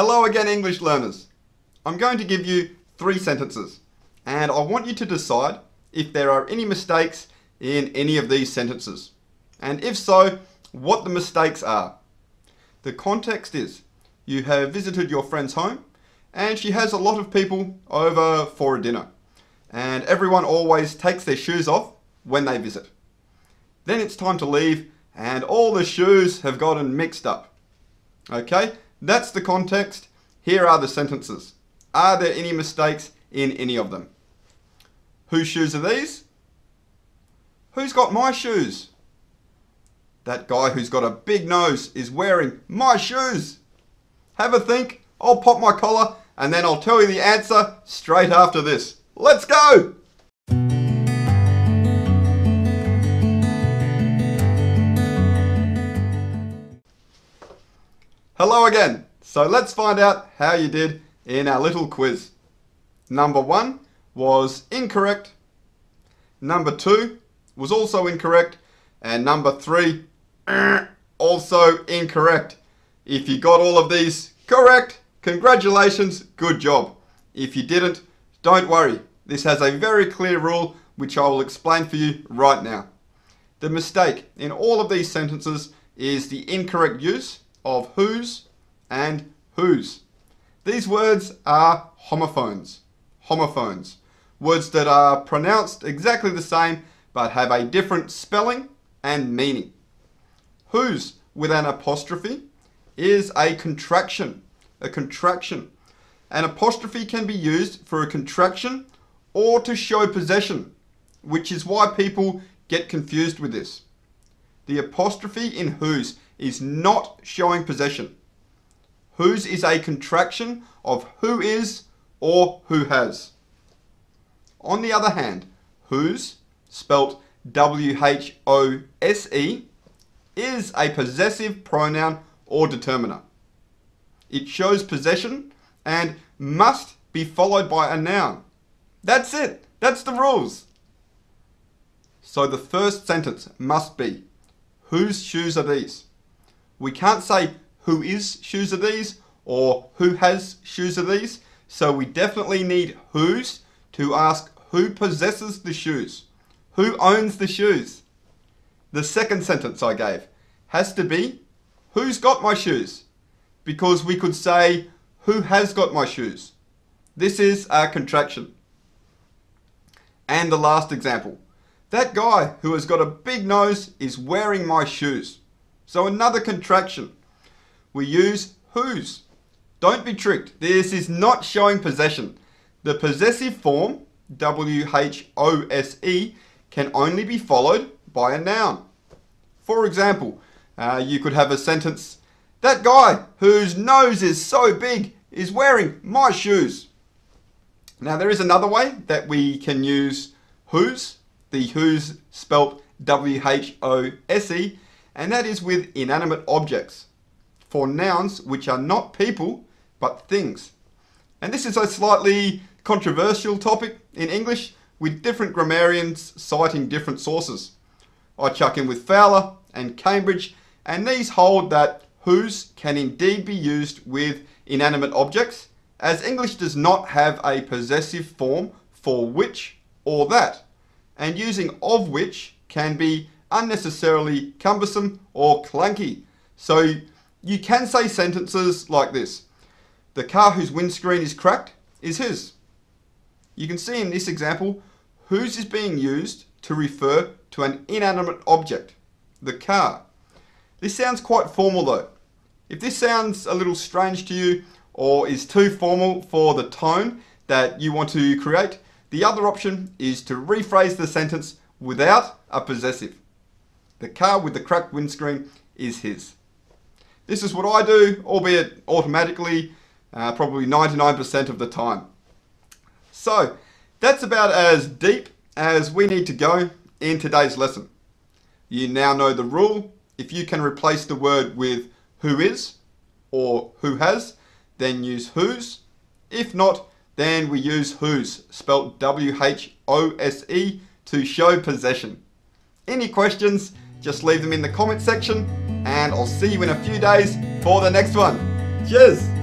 Hello again, English learners. I'm going to give you three sentences, and I want you to decide if there are any mistakes in any of these sentences, and if so, what the mistakes are. The context is you have visited your friend's home, and she has a lot of people over for a dinner, and everyone always takes their shoes off when they visit. Then it's time to leave, and all the shoes have gotten mixed up. Okay? That's the context. Here are the sentences. Are there any mistakes in any of them? Whose shoes are these? Who's got my shoes? That guy who's got a big nose is wearing my shoes. Have a think. I'll pop my collar and then I'll tell you the answer straight after this. Let's go! Hello again. So let's find out how you did in our little quiz. Number one was incorrect. Number two was also incorrect. And number three, also incorrect. If you got all of these correct, congratulations, good job. If you didn't, don't worry. This has a very clear rule which I will explain for you right now. The mistake in all of these sentences is the incorrect use of who's and whose. These words are homophones. Homophones. Words that are pronounced exactly the same but have a different spelling and meaning. Who's with an apostrophe is a contraction. A contraction. An apostrophe can be used for a contraction or to show possession, which is why people get confused with this. The apostrophe in who's is not showing possession. Who's is a contraction of who is or who has. On the other hand, whose, spelt W-H-O-S-E, is a possessive pronoun or determiner. It shows possession and must be followed by a noun. That's it. That's the rules. So the first sentence must be, whose shoes are these? We can't say who is shoes are these or who has shoes are these. So we definitely need whose to ask who possesses the shoes. Who owns the shoes? The second sentence I gave has to be who's got my shoes? Because we could say who has got my shoes? This is a contraction. And the last example. That guy who has got a big nose is wearing my shoes. So another contraction. We use who's. Don't be tricked. This is not showing possession. The possessive form, W-H-O-S-E, can only be followed by a noun. For example, uh, you could have a sentence, that guy whose nose is so big is wearing my shoes. Now there is another way that we can use whose, the whose spelt W-H-O-S-E, and that is with inanimate objects for nouns which are not people but things. And this is a slightly controversial topic in English with different grammarians citing different sources. I chuck in with Fowler and Cambridge and these hold that whose can indeed be used with inanimate objects as English does not have a possessive form for which or that and using of which can be unnecessarily cumbersome or clunky. So you can say sentences like this. The car whose windscreen is cracked is his. You can see in this example, whose is being used to refer to an inanimate object, the car. This sounds quite formal though. If this sounds a little strange to you or is too formal for the tone that you want to create, the other option is to rephrase the sentence without a possessive. The car with the cracked windscreen is his. This is what I do, albeit automatically, uh, probably 99% of the time. So, that's about as deep as we need to go in today's lesson. You now know the rule. If you can replace the word with who is or who has, then use who's. If not, then we use whose, spelt W-H-O-S-E, to show possession. Any questions, just leave them in the comment section and I'll see you in a few days for the next one. Cheers!